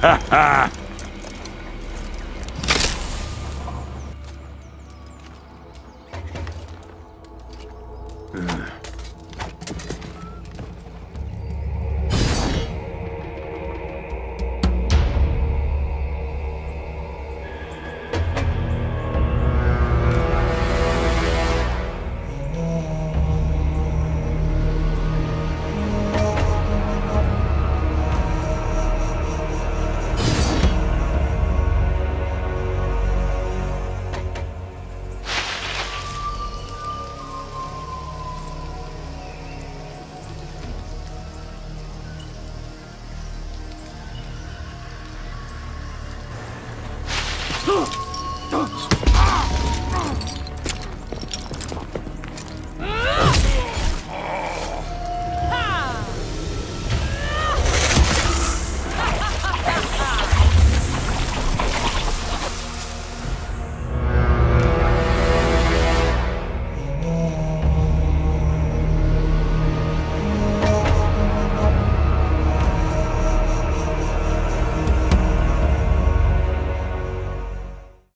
Ha ha! Ugh!